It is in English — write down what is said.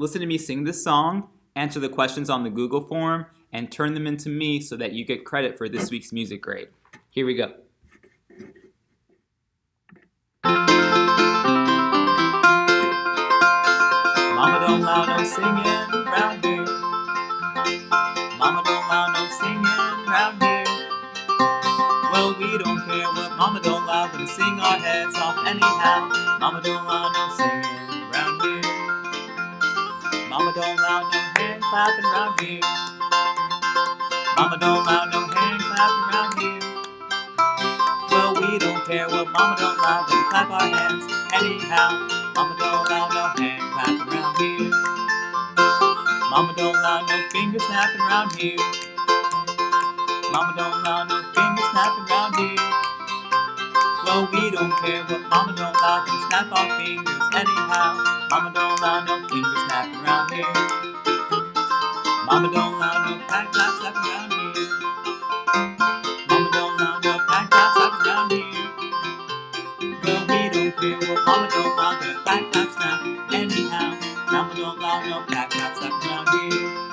listen to me sing this song, answer the questions on the Google form, and turn them into me so that you get credit for this week's music grade. Here we go. Mama don't allow no singing here. Mama don't allow no singing here. Well, we don't care what Mama don't allow, gonna sing our heads off anyhow. Mama don't allow no singing. Mama don't allow no hand clapping round here. Mama don't allow no hand clapping round here. Well, we don't care what Mama don't allow, gonna clap our hands anyhow. Mama don't allow no hand clapping round here. Mama don't allow no finger snapping round here. Mama don't allow no finger snapping round here. Well, we don't care what Mama don't allow, can snap our fingers anyhow. Mama don't allow no finger. Mama don't love no pack tops up down here. Mama don't love no pack tops up down here. Well, we don't care what Mama don't love no pack tops now. Anyhow, Mama don't love no pack tops up down here.